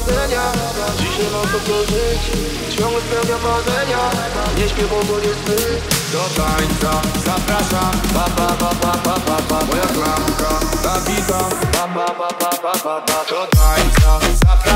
prowadzenia Dziś nie ma co przeżyć Ciągle spełniam marzenia. Nie śpię, bo nie sny. Do tańca zapraszam. Pa, pa, pa, pa, pa, pa, pa Moja klamka. Zabita Pa, pa, pa, pa, pa, pa, pa. Do tańca zapraszam.